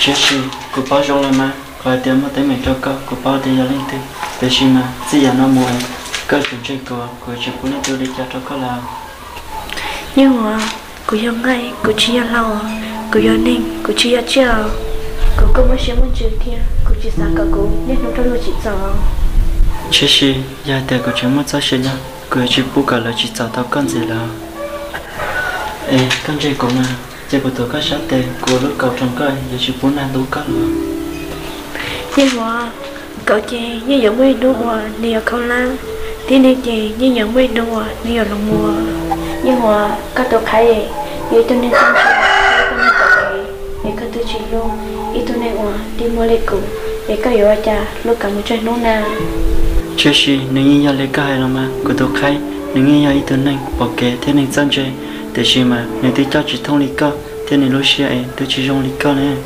gì cô bao trong là mà khỏi tiền mà tới mình cho cô cô bao tiền lên tiền để gì mà chỉ là nó mua cơ chủ chơi cô cô chỉ muốn tôi đi cho cho cô làm nhưng mà cô yêu ngay cô chỉ yêu lâu cô yêu ninh cô chỉ yêu chiều cô không muốn xem muốn chơi cô chỉ sợ cả cô nên nó cho tôi chỉ chứ gì giờ tiền cô chỉ muốn cho xem nhá cô chỉ bù cả là chỉ 找到 con gì là ê con chơi cô mà chỉ bù tôi có sát tiền cô lúc cầu trong coi giờ chỉ muốn ăn đủ con rồi nhưng mà cậu chị như giống với đua nhiều không la thì nên chị như giống với đua nhiều lòng mùa. Nhưng mà các tổ khai như tôi nên không chịu tôi nên tập về để các tôi chỉ luôn. Ít tôi nên mà đi mua lấy cụ để các yếu cha lúc cả một chơi nô na. Chứ gì nếu như giờ lấy cái là mà cô tôi khai nếu như giờ ít tôi nên bỏ kệ thế nên chân chơi để gì mà, nếu tôi cho chỉ thông lý cơ, thế nên lúc xưa ấy tôi chỉ dùng lý cơ này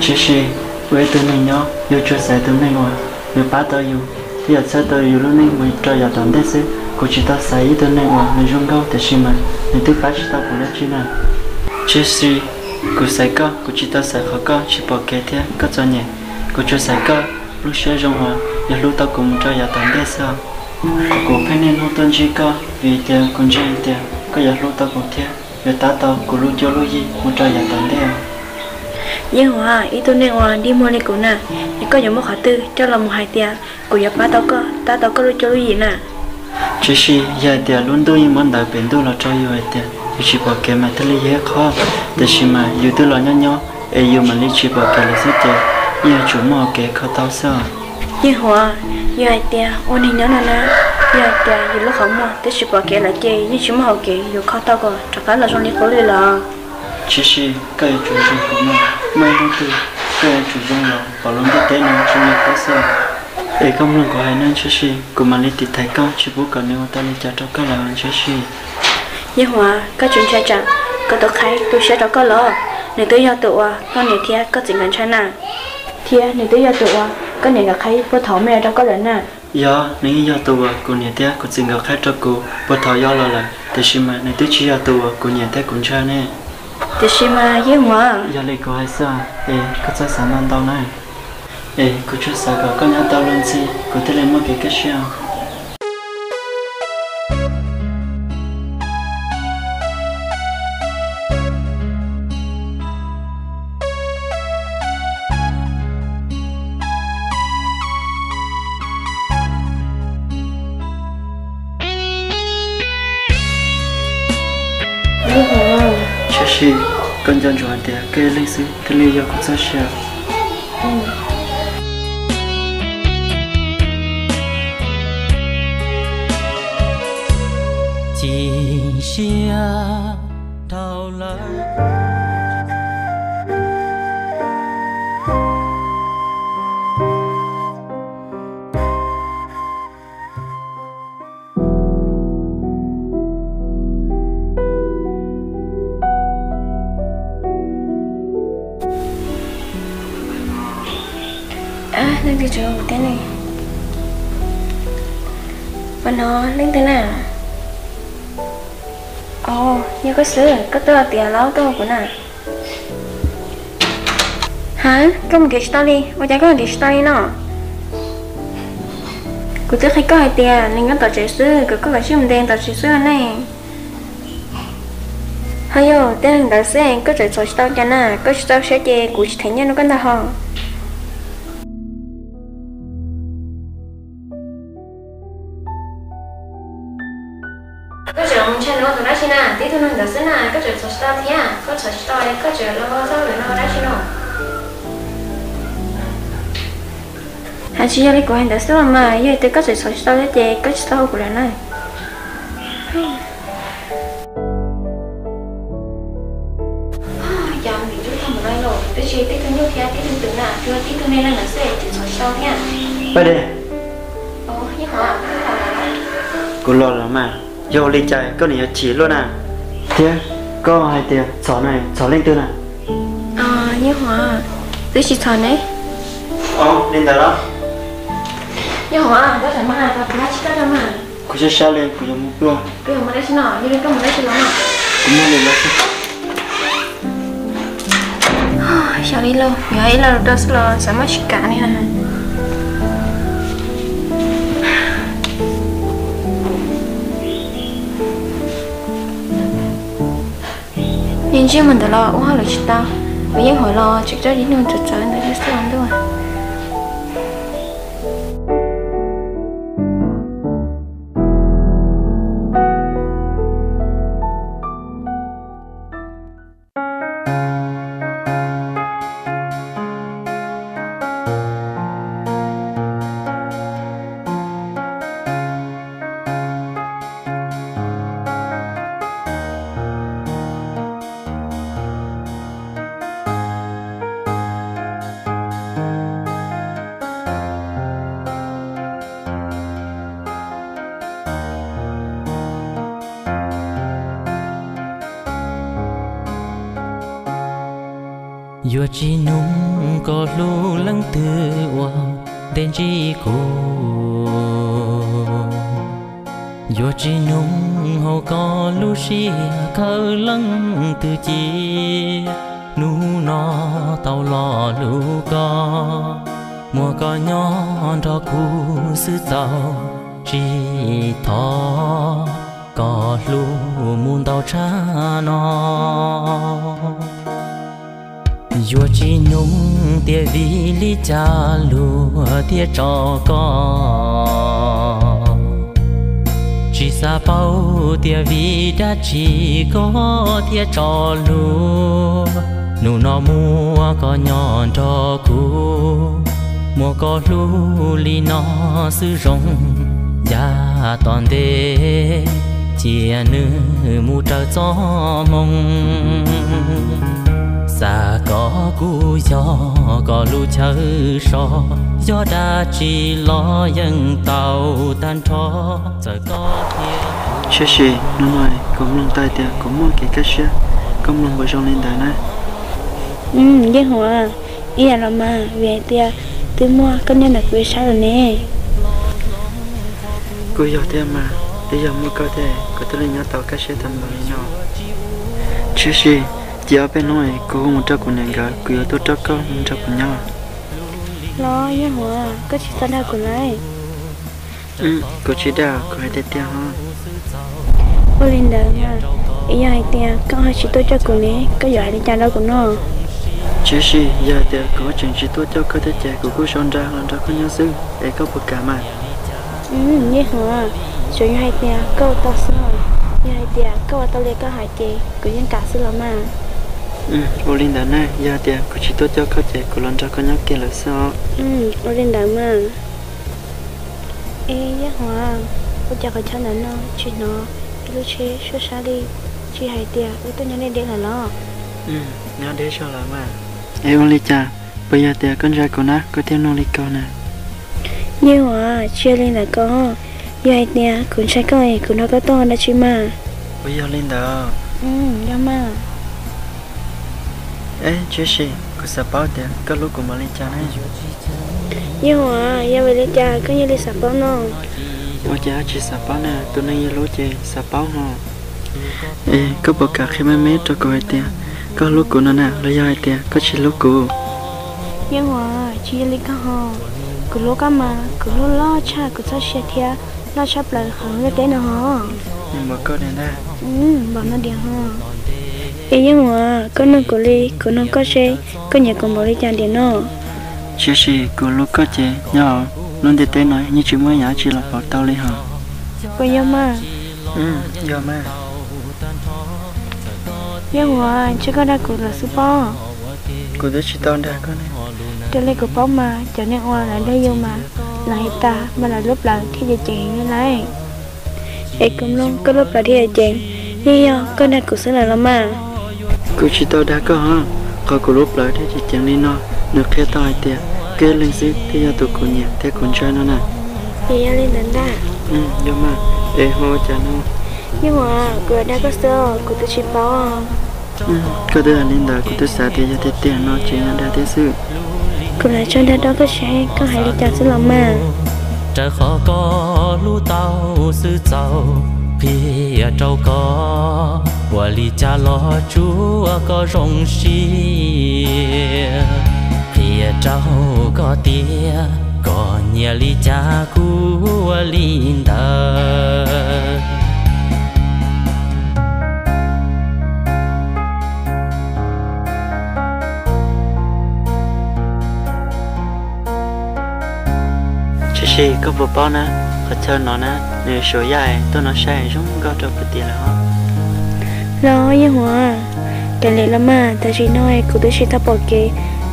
chứ gì với tôi này nhá yêu cho sai tôi này mà. Nếu bắt tôi yêu thì giờ sai tôi yêu lúc này mới cho giờ tạm đấy chứ cô chỉ ta sai tôi này mà nếu dùng cao để gì mà. Nếu tôi phát chỉ ta cũng là chỉ nào. Chứ gì cô sai cơ, cô chỉ ta sai khó cơ, chỉ bỏ kệ thế có cho nhẹ. Cô cho sai cơ, lúc xưa dùng mà, giờ lúc tao cũng cho giờ tạm đấy sao cô phải nên hỗ trợ chỉ cơ, vì tiền còn chơi tiền có giờ lúc tao cũng thế giờ ta tao cô lúc cho lúc gì muốn cho giờ tạm đấy nhưng mà ít tôi nên mà đi mua lấy cụ nè. Thì có những một khả tư cho là một hai tiền cụ nhập ba tao có ta tao có lúc cho lúc gì nè? Chỉ là giờ tiền luôn tôi muốn đại biến tôi là cho yêu tiền chỉ bảo cái mà là dễ khó. Để chỉ mà yêu tôi là nhỏ nhỏ ấy yêu mà lấy chỉ bảo cái là rất tiền yêu chủ mà cái khó tao sao nhưng mà giờ tiền ôn hình nè nè giờ tiền yêu lúc không mà để chỉ bảo cái là chơi như chúng học cái yêu khó tao có chắc chắn là trong này có lên là. Chỉ là cái chủ nhân của mình. Mấy lúc từ cái chủ nhân là bảo luôn cái tên nào trong này có sao để công lượng của hai nên chỉ là của mình đi tìm thấy con chỉ bố cần nếu ta đi trả cho cái là chỉ là nhưng mà các chuyện trai chẳng. Có tôi khai tôi sẽ cho có lỡ. Nếu tôi yêu tụ à con này thia có chuyện cần chơi nè. Thia nếu tôi yêu tụ à con này là khai bố thảo mẹ cho có lớn nè giờ nếu giờ tôi cô nhà té cô xin gặp khách cho cô bữa thọ giờ là lại để xem mà nếu tôi chỉ giờ tôi cô nhà té cũng chơi nè thì xem mà nhưng mà giờ lấy cô hay sao ê có sao sáng ăn tao này ê cô chút sao cả con nhà tao lên gì cô thấy lên mất cái cái sao Dia akan lesu, kini. Nó lên thế nào? Ồ, như có sứ có tơ tiền lâu tơ của nè hả? Có một cái story. Ôi chả có một cái story nó của tôi hay có hai tiền nên có tờ chạy sứ cứ có cái siêu đen tờ chạy sữa này. Hay yo tên là sẽ có chạy sổ story cho nè có sổ sẽ chơi của chị thấy nhau nó có nào không? Thế à có đấy có chuyện lo sao rồi nó đã xin nó hà chỉ là của anh đã xin mà. Giờ tôi có sốt tao đấy thì có tao của này giờ mình chúng ta một nói rồi. Tôi chỉ tí tụi nhau thế tí tụi tụi nào chưa tí tụi này là nó sẽ sốt tao thế à bây đây ồ như họ cô lo lắm mà vô ly chạy có này chỉ luôn à? Thế có hai tia sọ này sọ lên tư này. À như hòa tôi chỉ sọ này. Ờ lên đó đó. Như hòa đó thể mà và phải chỉ đó mà. Cứ chơi sao lên cứ giống luôn cứ giống đấy chứ nào như lên cái mình đấy chứ lắm cũng như lên đấy sao đi lâu? Nhớ ấy là đó là sao mà chỉ cả này hả? 天气闷得啦，我好了去打，我一会了啦直接拎两只菜来你手上端。yo chi nung có lu lăng tư wa den chi cô yo chi nung hồ có lu si khờ lăng tư chi nu nó tàu lò lu có mùa có nhon đó khu sư tàu chi thọ có lu muôn tàu cha nó yo chỉ nung tia vi li cha lu tia trò có chỉ sa bao tia vi đã chỉ có tia trò lu nụ nó mua có nhọn trò cú mua có lu li nó sư rong ya toàn đê chia nữ mu trời gió mong xa có cú gió có lu chớ so gió đã chỉ lo dân tàu tan thó giờ có thiên xe xe nó nói cũng lòng tay tiệt cũng muốn cái cách xe cũng lòng với trong lên đài này ừ vậy hả ý là mà về tia tôi mua cái này là về sao rồi nè. Cô giờ tiệt mà bây giờ mua cái thế có thể là nhớ tàu cách xe tầm bao nhiêu xe xe chỉ ở bên ngoài cô không cho cô này cả cô tôi cho cô không cho cô nhau lo vậy hả cái chị ta đâu của này ừ cô chỉ đào cô tiệt tiệt ha ô linh đời mà ý hai tia con hai chị tôi cho cô nè có giỏi đi cha đâu của nó. Chỉ si giờ tiệt có chuyện chỉ tôi cho cô tiệt chạy của cô son ra làm cho cô nhớ xứ để có bực cả mà. Ừ vậy hả chuyện hai tia câu tao sao như hai tia câu tao lấy cái hai chị cứ những cả xưa mà. ừ ô linh đã này giờ tiệt cô chỉ tôi cho cô chạy cô làm cho cô nhớ kia là sao ừ ô linh đời mà ê vậy hả cô cho cái chân nó chị nó lúc chế số xa đi chị hai tia tôi nhớ đến đây là lo ừ nhớ để cho là mà ê ô linh cha bây giờ tiệt con trai cô nè có thêm nông lịch con nè nhưng mà chưa lên là có vậy nè cũng sai coi cũng nó có to đó chứ mà bây giờ linh đó ừ nhưng mà ê chỉ si cô sẽ bảo tiệt có lúc của mà linh cha này nhưng mà giờ về lên cha có như đi sập bao nó Ôi cha chỉ sắp báo nè, tôi nói như lối chị sắp báo hả? Ê, có bộ cả khi mấy mét cho cô ấy tiền Có lúc của nó nè, lấy dài tiền, có chỉ lúc của nhưng mà chỉ lên cái hồ cứ lúc mà cứ lúc lo cha cứ cho xe thia. Lo sắp lại hỏng cái tên nó hả Nhưng mà có này nè ừ bảo nó điện hả Ê nhưng mà có nó có đi có có xe có nhà còn bảo đi cha điện nó Chỉ chỉ của lúc có chị, nhỏ Luôn thì tên nói như chỉ mới nhá chỉ là bảo tao lên hả? bây giờ mà. Ừ, giờ mà. Nhưng mà chứ có đã cũng là super Cô đứa chỉ tao đã có này. Cho nên của bóng mà cho nên hoa lại đây vô mà. Lại ta mà là lúc lại thì về chuyện như này. Ê cũng luôn có lúc lại thì về chuyện nhưng có đặt của sẽ là lắm mà Cô chỉ tao đã có hả? Có cô lúc lại thì chỉ chẳng đi nó. Được kia tao ai tiền Kế lên xí thì giờ tụi cô nhẹ Thế con trai nó nè. Thì ra lên đánh đà Ừ, giờ mà. Ê hô cha nó. Nhưng mà cửa đã có sơ của tôi chỉ báo Ừ, có đứa linh đã của tôi xả thì giờ thì tiền nó chỉ nhận ra thế sự. Cũng là cho nên đó có sẽ có hai đi chặt sẽ lắm mà. Trời khó có lu tao sư giàu phía trâu có quả lì cha lo chúa có rong xi phía trâu có tia, có nhà lì cha của linda đời chỉ có bộ bao nè có chơi nó nè nếu số dài tôi nó sai chúng có cho bữa tiệc là lo như hòa cái này là mà ta chỉ nói cụ tôi chỉ ta bỏ kê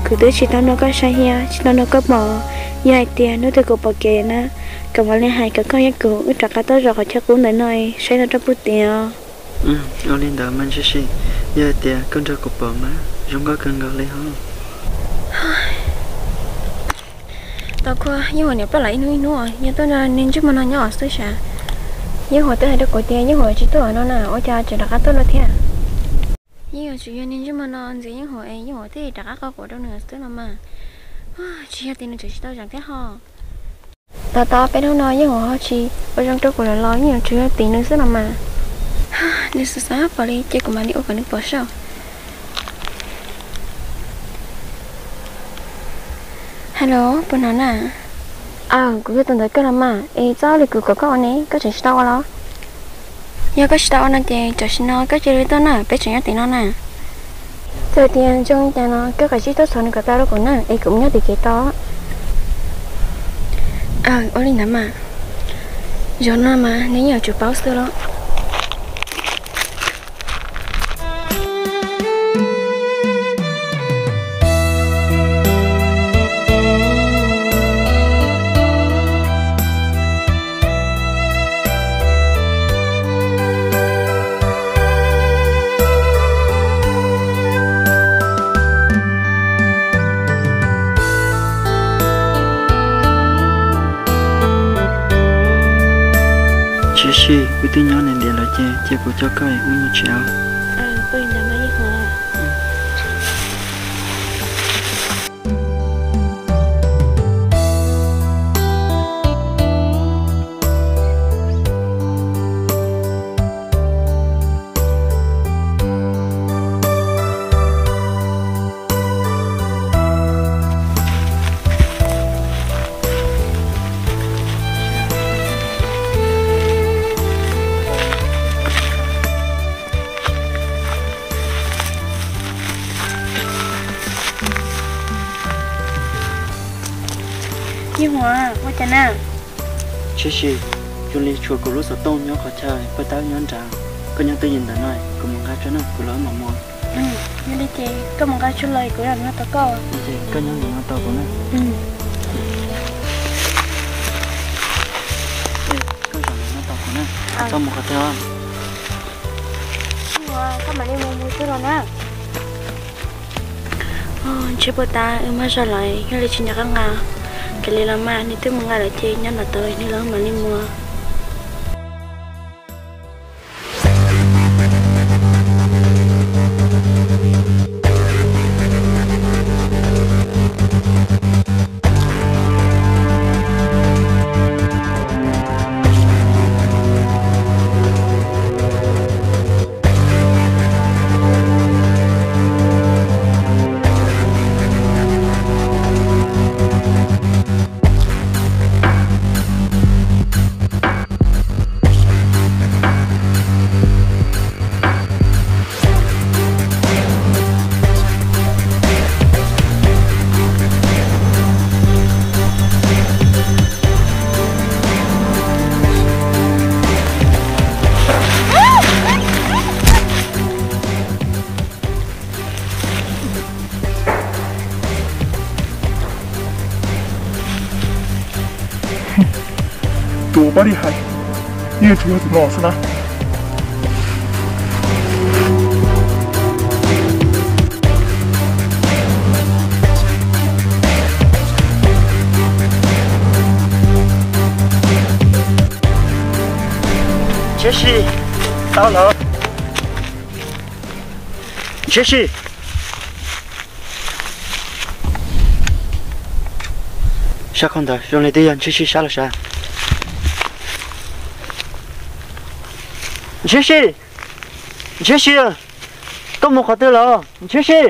cụ tôi chỉ ta nó có sai hia chỉ ta nó có bỏ dài tiền nó tôi có bỏ kê nè cầm vào lên hai cái con cái cụ ít trả tới rồi chắc cũng nói nói sai nó cho bữa tiệc ừ ở lên đó mình chỉ chỉ giờ tiệc con cho cục bò mà chúng có cần gọi lấy không tao qua nhưng mà nếu bắt lại nuôi nuôi tôi là nên chút mà nó nhỏ tôi xả. Nhưng hồi tôi hay được cổ tiền, nhưng hồi chỉ tôi nó là ôi cha chỉ đặt tôi là thiệt à? nhưng mà chỉ nên chút mà nó gì, nhưng hồi ấy, nhưng hồi thì đặt các cổ đâu nữa tôi là mà. Chỉ là tiền chỉ tôi chẳng thế ho. Tao tao bé đâu nói, nhưng hồi chỉ ở trong trước của nó lo nhưng chỉ là tiền nữa rất là mà. Nên sự sáng vào đi chơi của mà đi ô cả nước bỏ sao? Hello bữa nào nè. À cứ tuần tới cái mà. Ê cháu thì cứ có con này có chuyện sao đó nhớ có sao nó thì cho xin nó có chơi tới nè bé chuyện thì nó nè. Thời tiền trong nhà nó cái cái gì tốt hơn cái tao đó cũng nè. Ê cũng nhớ thì cái đó à ở linh lắm mà. Giờ nó mà nếu nhờ chụp báo xưa đó chơi của cho qua chả nào chỉ chỉ chúng đi chùa của lúc sau tông nhớ khó chơi bắt tao nhớ rằng có nhớ tôi nhìn thấy này có một cái cho nó của lỡ mà mua. Ừ như đi chị có một cái chút lời của làm nó tao có thì có nhớ gì nó tao của nó? Ừ. Có rằng nó tao của nó? Tao một cái như hòa có mà đi mua mua chút rồi nè ờ chỉ bữa ta em mới ra lại như là chuyện nhà các ngà cái này là mà nên tôi muốn ngà lại chơi là tôi nên là mà đi mua. 多么厉害！业主要怎么老师呢？杰西到了杰西下空的，用你的眼继续下了山。Chứ gì chết gì có một khó tư lo chết gì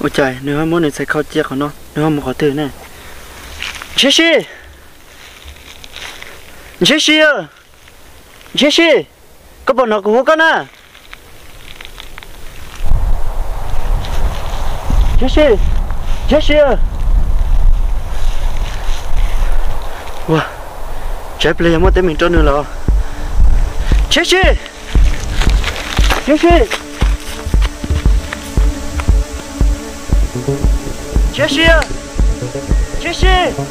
ôi trời, nếu muốn sẽ khó chia của nó. Nếu một khó tư này. Chết gì chết gì chết gì có bọn nó cũng có nè chết gì chết gì wow chạy bây giờ mất tới mình trốn nữa rồi gì chết gì chết gì chết gì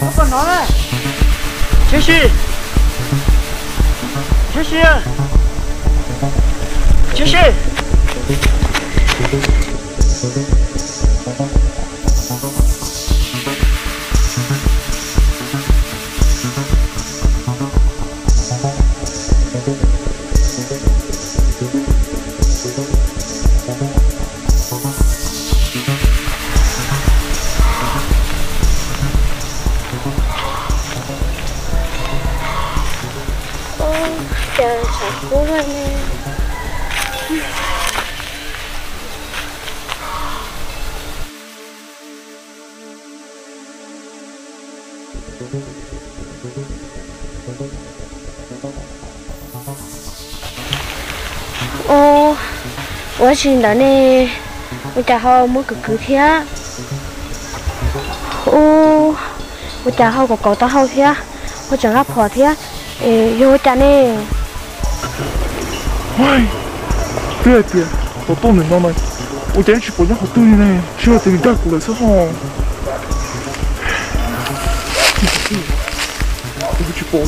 không còn nói này chết gì chết gì chết gì chờ đó xin đó nè mình chả ho muốn cực cứ thế u mình chào ho có có tao ho thế mình chả gặp họ thế ê yo chả nè ôi tuyệt thế tôi tôi mình nói này tôi chẳng chịu bỏ ra họ tôi nè chưa từng gặp của lại sao không tôi chịu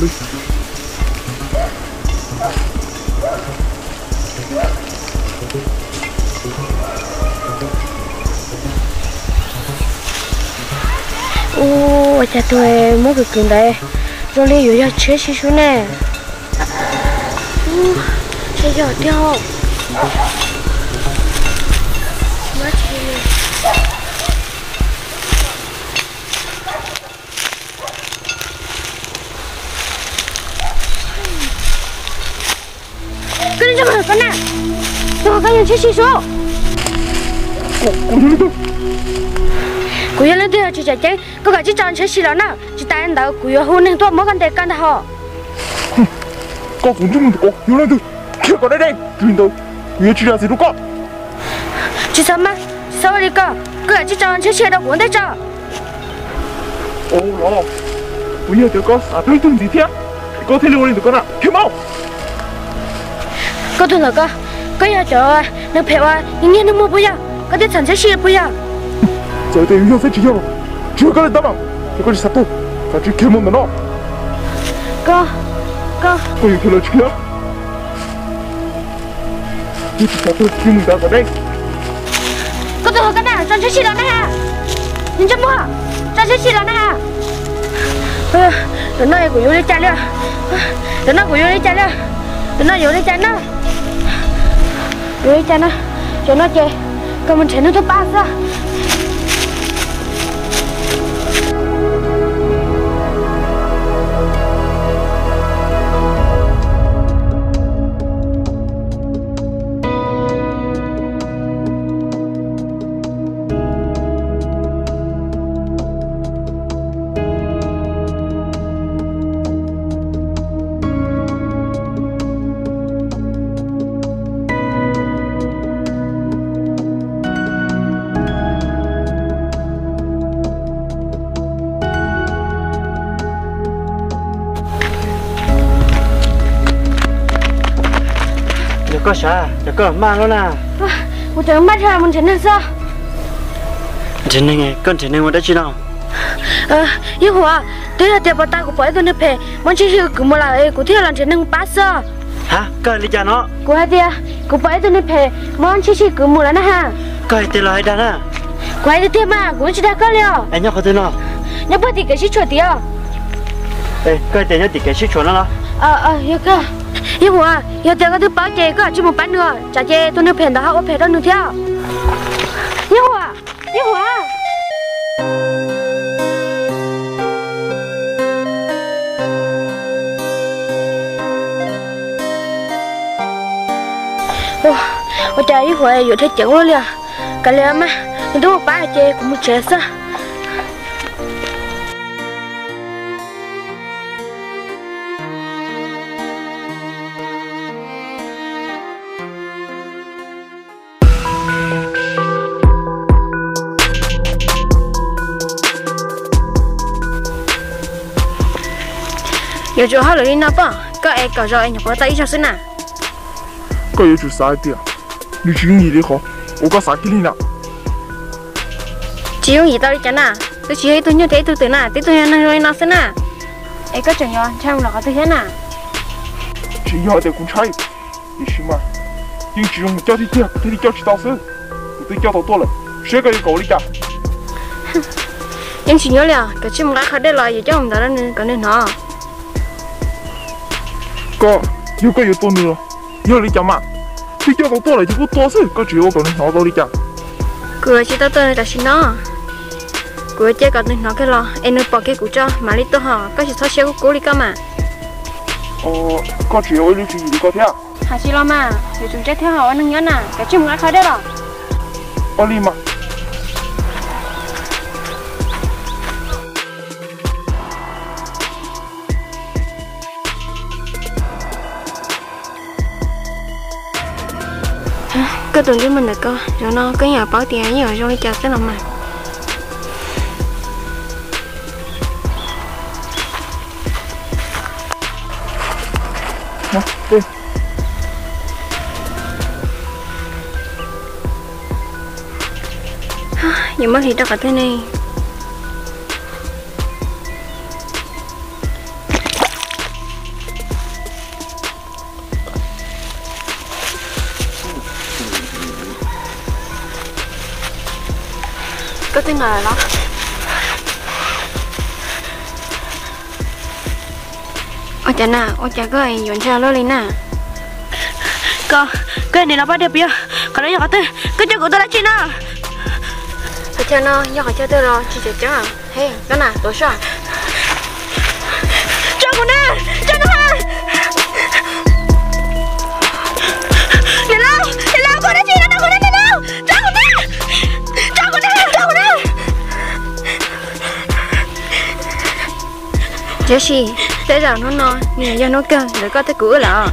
ô cha tôi mua cái cực đấy rồi đi yo chơi xí xuống nè ô chết tiêu mất chi cái này cho mà con nè tôi có nhận chết xí xuống cú yên lên đây chỉ chạy chạy có cả chỉ chọn chơi xí đó nào chỉ tay anh đâu cú yên hôn nên tôi mất con tay con đó họ cô cũng chung cô yên lên đây kia có đây đây truyền đâu yên chỉ là gì đâu có chỉ sao mà sao đi cơ cứ chỉ chọn chơi xí đó muốn để cho ô lo yên giờ có à tôi từng gì thế có thể lưu lên được con ạ kia mau có thôi là cơ có nhà chờ nó phải qua nhưng nghe nó mua bây giờ có thể sản xuất xí bây giờ giờ thì yêu sẽ chỉ yêu chưa có lên tao mà chưa có gì sao tôi phải chỉ kia mong nó có có có yêu là chưa tôi chỉ sao tôi kia mong ta ở đây có thôi là cái nào sản xuất xí đó nè ha nhìn cho mua sản xuất xí đó nè đứa này của yêu đi chạy lên đứa này của yêu đi chạy lên này yêu đi chạy nữa yêu đi chạy nữa cho nó chơi còn mình chạy nó thôi ba sao có sao giờ có mang nó nè. Một tiếng bắt ra một tiếng là sao? Thế này nghe con thế này mà đã chi nào? Ờ yêu hòa thế là tiền bảo ta của bói tôi nộp hè mong chỉ hiểu cứ một là ấy của thế là chuyện nâng bát sao? Hả? Có lý cha nó. Của hai tia của bói tôi nộp hè mong chỉ chỉ cứ một là nó ha ai tên là ai đàn à hai tia mà của chỉ đã có liao anh nhớ có tên nó nhớ bớt thì cái chỉ chuột tia ê có ai tên nhớ thì cái shit chuẩn nó nó ờ ờ yêu cơ đi bùa giờ tôi có thứ báo chè có chung một bán nữa. Chả chè tôi nước phèn đó họ phèn đó nữa theo đi bùa đi bùa ô, ô trời đi hồi giờ thấy chữ luôn liền. Cả lẽ mà, nhưng tôi bà chê cũng muốn chết sao giờ chỗ rồi nè bà có ai cả rồi anh có tay cho xin à. Có yêu chú sai đi à lưu chuyện gì đấy khó. Ô có sai cái nè chỉ gì tao đi chán à? Tôi chỉ thấy tôi như thế tôi tưởng nè tôi tôi nhận rồi nó xin à. Ai có à? chuyện nhỏ trong nó có tôi thế nè chỉ nhỏ để cũng chạy đi xin mà. Nhưng chỉ cho đi chơi thì đi cho chỉ tao xin tôi cho tao to rồi sẽ có yêu cầu đi cả. Nhưng chỉ nhớ là cái chuyện đã khá để lại cho chúng ta nên còn nên nó có, yêu có yêu to nữa, yêu đi chả mà. Thì cho tao to rồi thì cũng to sơ, có chỉ có còn nó đâu đi chả. Cười chỉ tao tôi là xin nó. Cười chơi còn nó cái lo, em nó bỏ cái củ cho mà đi tôi họ có chỉ thoát xe của cố đi cơ mà. Ờ, có chỉ có lưu chỉ gì có thế à? Hả chỉ lo mà, thì chúng chơi theo họ anh nhớ nè, cái chim gái khó để rồi. Mà. Cứ tuần với mình được cơ rồi nó cứ nhà báo tiền như rồi rồi chờ thế nào mà đi. nhưng mà thì đâu có thế này tiếng nào đó ôi chà nà ôi chà cái này dọn cha lơ lên nè Cơ, cái này nó bắt được giờ Còn nó nhỏ tôi, cái chân của tôi là chị nào? Cái cha nó cái cha tôi rồi chỉ chết chứ hey cái nào tôi sợ Chân của nó, chân của nó Jessie thế giờ nó nói nè do nó cần để có thể cửa lọ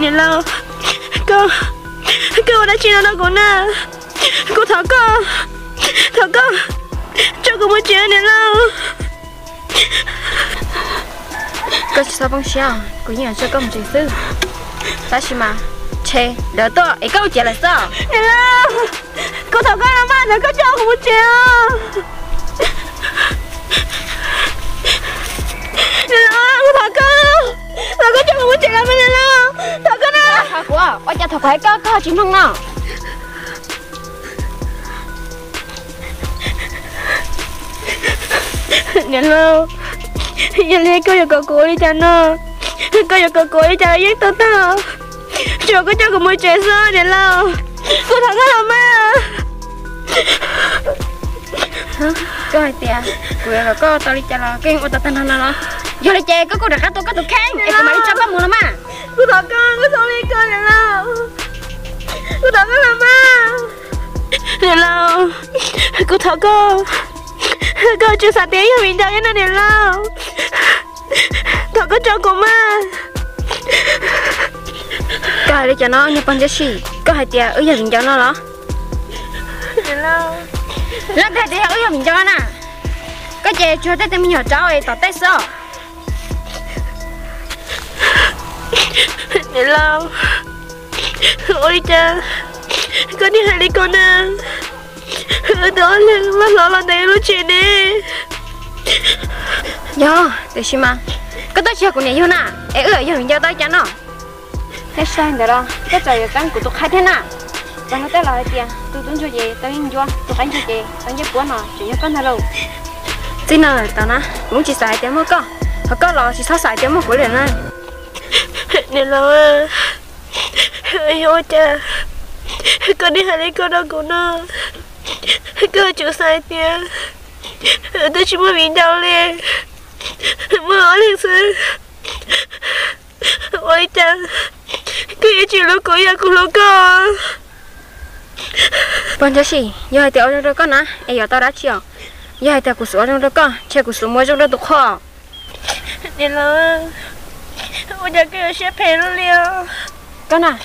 Để lâu. Cơ, cơ đã chị nó đâu của nó. Cô thở cơ Thở cơ Cho cô một chuyện để lâu. Có sao bằng sao có nhà cho có một chuyện sư ta chỉ mà. Chê đỡ to ấy câu chuyện là sao? Để lâu. Cô thở cơ làm bạn, thở cơ cho cô một chuyện thật phải có có chuyện không nào Để lâu Giờ lấy cô cho cô đi cho nó Cô cho cô đi cho giết tôi tao. Cho cô cho cô một chuyện sao để lâu. Cô thở cơ làm mà có hai tia quên rồi có tao đi chơi là cái ô tao tên hắn nó giờ đi chơi có cô đặt cá tôi có tôi khen em cũng đi cho có mù lắm mà Cô thở cơ, cô sao đi cơ để lâu Cô thở cơ làm mà Để lâu Cô thở cô. Cô chưa xả tiếng cho mình đâu thế nào để lâu Thở cô cho cô mà. Cái để cho nó nhập bằng cái gì có hai tia ở giờ mình cho nó đó. Để lâu Lần cái tia ở giờ mình cho nó nè. Cái chơi cho tới mình nhỏ cháu ấy, tỏ tết sợ. Để lâu Ôi cha Con đi hai đi con à Đó là là là là đây lúc chuyện đi Yo, để xem mà. Cái tôi chưa của nhà yêu nè. Ê ơi, giờ mình giao tới cho nó. Thế sao vậy đó? Cái trời cắn của tôi khai thế nè. Và nó tới là tiền, tôi tuấn cho gì, tôi in cho, tôi cắn cho gì, tôi nhớ của nó, chỉ nhớ con thôi đâu. Xin nào, tao nè, cũng chỉ xài tiền mua có. Họ có lò chỉ sao xài tiền mua của liền nè. Để lâu ôi cha. Con đi hai đi con đâu của nó Con chủ sai tiền Tôi chỉ muốn bị đau liền. Mưa ở liền sư Ôi cha. Cứ yêu chị lúc cô yêu cô lúc cô bọn cháu xì giờ hai tiểu trong đó con nè ai giờ tao đã chiều giờ hai tiểu của số trong đó con chơi của số mới trong đó tụ kho. Nè lo ôi giờ cứ sẽ phê luôn liền con à